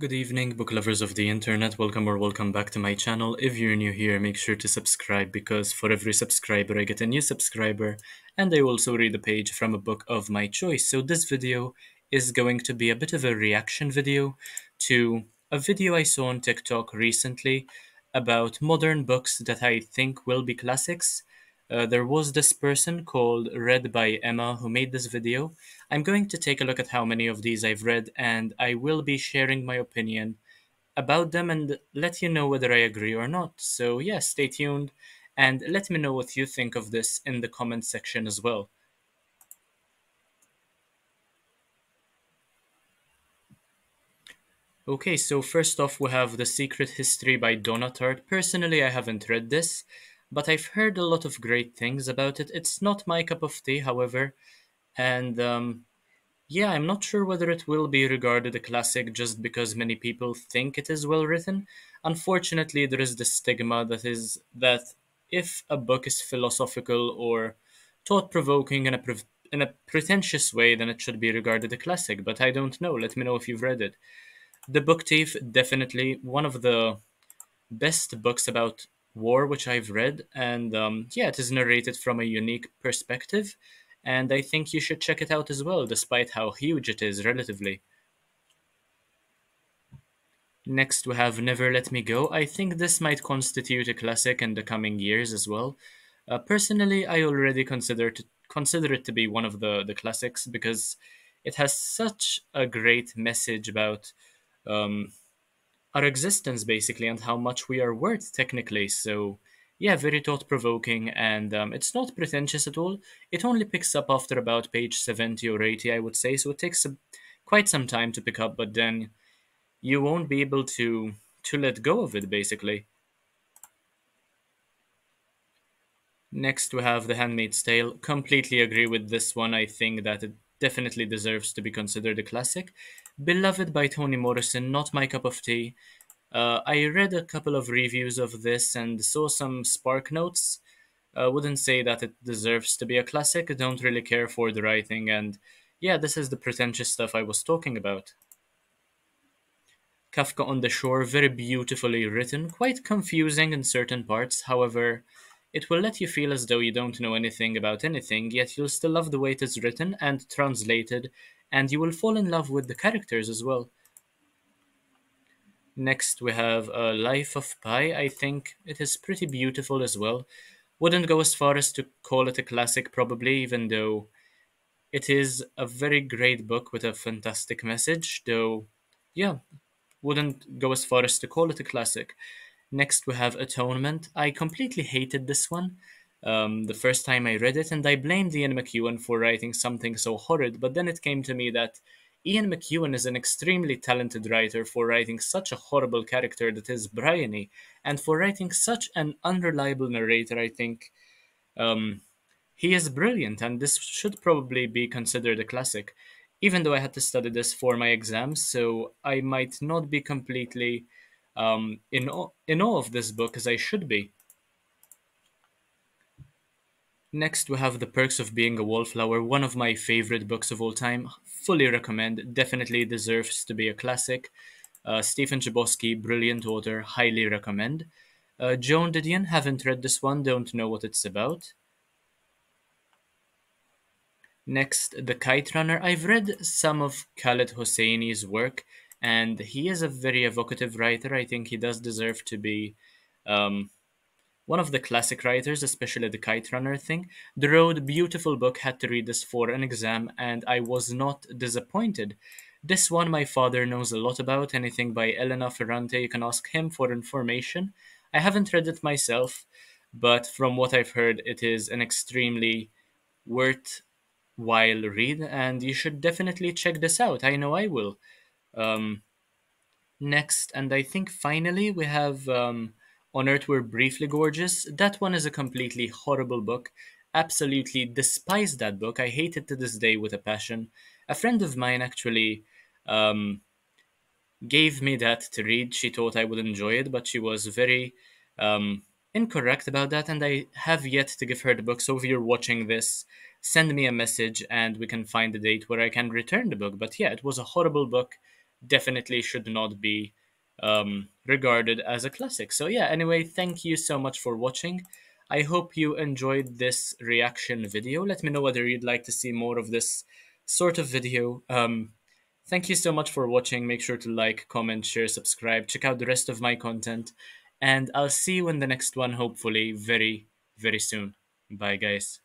Good evening, book lovers of the internet. Welcome or welcome back to my channel. If you're new here, make sure to subscribe because for every subscriber, I get a new subscriber and I also read a page from a book of my choice. So, this video is going to be a bit of a reaction video to a video I saw on TikTok recently about modern books that I think will be classics. Uh, there was this person called Read by Emma who made this video. I'm going to take a look at how many of these I've read and I will be sharing my opinion about them and let you know whether I agree or not. So, yeah, stay tuned and let me know what you think of this in the comment section as well. Okay, so first off, we have The Secret History by Donna Tartt. Personally, I haven't read this but I've heard a lot of great things about it. It's not my cup of tea, however, and um, yeah, I'm not sure whether it will be regarded a classic just because many people think it is well written. Unfortunately, there is the stigma that is that if a book is philosophical or thought-provoking in a pre- in a pretentious way, then it should be regarded a classic. But I don't know. Let me know if you've read it. The Book Thief, definitely one of the best books about war, which I've read, and um, yeah, it is narrated from a unique perspective, and I think you should check it out as well, despite how huge it is relatively. Next, we have Never Let Me Go. I think this might constitute a classic in the coming years as well. Uh, personally, I already consider to, consider it to be one of the, the classics because it has such a great message about um, our existence basically and how much we are worth technically. So yeah, very thought provoking, and um, it's not pretentious at all. It only picks up after about page 70 or 80, I would say, so it takes a, quite some time to pick up, but then you won't be able to to let go of it basically. Next, we have The Handmaid's Tale. Completely agree with this one. I think that it definitely deserves to be considered a classic. Beloved by Toni Morrison, not my cup of tea. Uh, I read a couple of reviews of this and saw some spark notes. Uh, wouldn't say that it deserves to be a classic. I don't really care for the writing, and yeah, this is the pretentious stuff I was talking about. Kafka on the Shore, very beautifully written, quite confusing in certain parts, however, it will let you feel as though you don't know anything about anything, yet you'll still love the way it is written and translated, and you will fall in love with the characters as well. Next, we have a Life of Pi. I think it is pretty beautiful as well. Wouldn't go as far as to call it a classic, probably, even though it is a very great book with a fantastic message, though, yeah, wouldn't go as far as to call it a classic. Next, we have Atonement. I completely hated this one um, the first time I read it, and I blamed Ian McEwan for writing something so horrid, but then it came to me that Ian McEwan is an extremely talented writer for writing such a horrible character that is Bryony, and for writing such an unreliable narrator, I think um, he is brilliant, and this should probably be considered a classic. Even though I had to study this for my exams, so I might not be completely um, in, in awe of this book as I should be. Next, we have The Perks of Being a Wallflower, one of my favorite books of all time. Fully recommend, definitely deserves to be a classic. Uh, Stephen Chbosky, brilliant author, highly recommend. Uh, Joan Didion, haven't read this one, don't know what it's about. Next, The Kite Runner. I've read some of Khaled Hosseini's work, and he is a very evocative writer. I think he does deserve to be um, one of the classic writers, especially the Kite Runner thing. The Road, beautiful book, had to read this for an exam, and I was not disappointed. This one my father knows a lot about, anything by Elena Ferrante, you can ask him for information. I haven't read it myself, but from what I've heard, it is an extremely worthwhile read, and you should definitely check this out. I know I will. Um, next, and I think finally we have um, On Earth We're Briefly Gorgeous. That one is a completely horrible book. Absolutely despise that book. I hate it to this day with a passion. A friend of mine actually um, gave me that to read. She thought I would enjoy it, but she was very um, incorrect about that, and I have yet to give her the book. So if you're watching this, send me a message and we can find a date where I can return the book. But yeah, it was a horrible book definitely should not be um, regarded as a classic. So yeah, anyway, thank you so much for watching. I hope you enjoyed this reaction video. Let me know whether you'd like to see more of this sort of video. Um, thank you so much for watching. Make sure to like, comment, share, subscribe. Check out the rest of my content. And I'll see you in the next one, hopefully, very, very soon. Bye, guys.